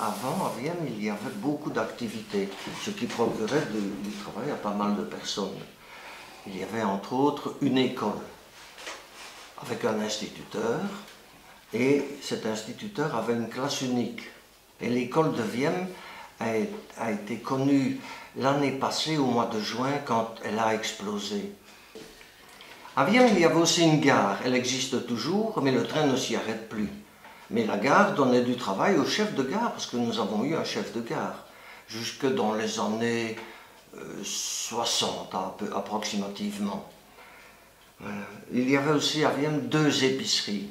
Avant, à Vienne, il y avait beaucoup d'activités, ce qui procurait du, du travail à pas mal de personnes. Il y avait entre autres une école avec un instituteur et cet instituteur avait une classe unique. Et l'école de Vienne a été connue l'année passée au mois de juin quand elle a explosé. À Vienne, il y avait aussi une gare. Elle existe toujours, mais le train ne s'y arrête plus. Mais la gare donnait du travail au chef de gare, parce que nous avons eu un chef de gare, jusque dans les années euh, 60 un peu, approximativement. Voilà. Il y avait aussi à Vienne deux épiceries.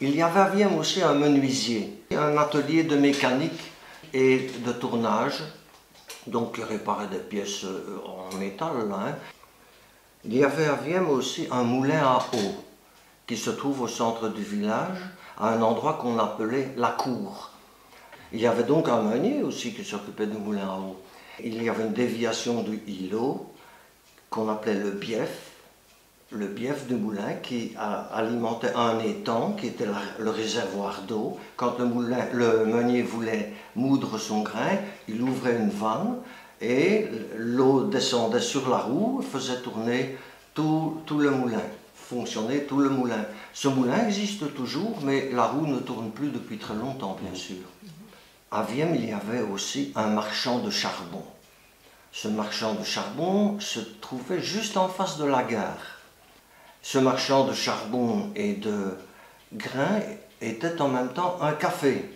Il y avait à Vienne aussi un menuisier, un atelier de mécanique et de tournage, donc qui réparait des pièces euh, en métal. Hein. Il y avait à Vienne aussi un moulin à eau qui se trouve au centre du village, à un endroit qu'on appelait la cour. Il y avait donc un meunier aussi qui s'occupait du moulin à eau. Il y avait une déviation du îlot qu'on appelait le bief, le bief du moulin qui alimentait un étang qui était le réservoir d'eau. Quand le, moulin, le meunier voulait moudre son grain, il ouvrait une vanne et l'eau descendait sur la roue, faisait tourner tout, tout, le moulin, fonctionnait tout le moulin. Ce moulin existe toujours, mais la roue ne tourne plus depuis très longtemps, bien sûr. À Vienne, il y avait aussi un marchand de charbon. Ce marchand de charbon se trouvait juste en face de la gare. Ce marchand de charbon et de grains était en même temps un café,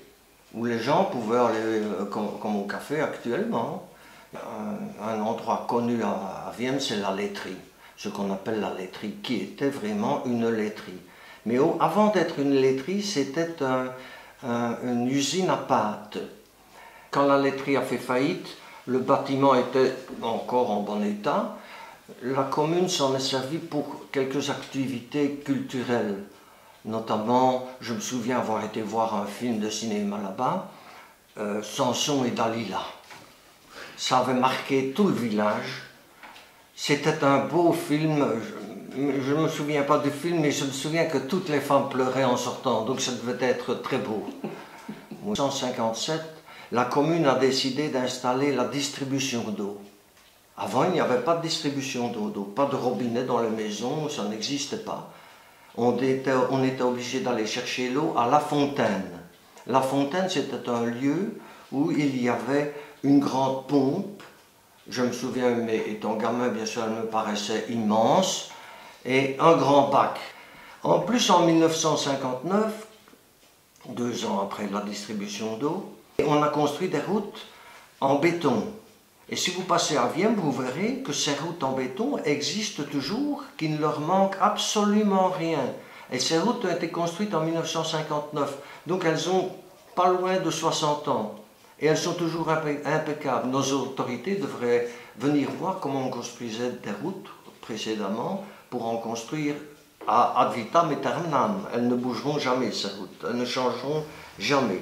où les gens pouvaient aller, comme, comme au café actuellement, un, un endroit connu à, à Vienne, c'est la laiterie, ce qu'on appelle la laiterie, qui était vraiment une laiterie. Mais avant d'être une laiterie, c'était un, un, une usine à pâtes. Quand la laiterie a fait faillite, le bâtiment était encore en bon état. La commune s'en est servie pour quelques activités culturelles. Notamment, je me souviens avoir été voir un film de cinéma là-bas, euh, Samson et Dalila ça avait marqué tout le village. C'était un beau film. Je ne me souviens pas du film, mais je me souviens que toutes les femmes pleuraient en sortant, donc ça devait être très beau. En 1957, la commune a décidé d'installer la distribution d'eau. Avant, il n'y avait pas de distribution d'eau, pas de robinet dans les maisons, ça n'existait pas. On était, on était obligé d'aller chercher l'eau à La Fontaine. La Fontaine, c'était un lieu où il y avait une grande pompe. Je me souviens, mais étant gamin, bien sûr, elle me paraissait immense. Et un grand bac. En plus, en 1959, deux ans après la distribution d'eau, on a construit des routes en béton. Et si vous passez à Vienne, vous verrez que ces routes en béton existent toujours, qu'il ne leur manque absolument rien. Et ces routes ont été construites en 1959, donc elles ont pas loin de 60 ans. Et elles sont toujours impeccables. Nos autorités devraient venir voir comment on construisait des routes précédemment pour en construire à ad vitam aeternam. Elles ne bougeront jamais, ces routes. Elles ne changeront jamais.